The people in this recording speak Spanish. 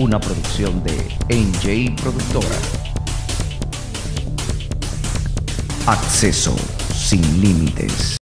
una producción de NJ Productora. Acceso sin límites.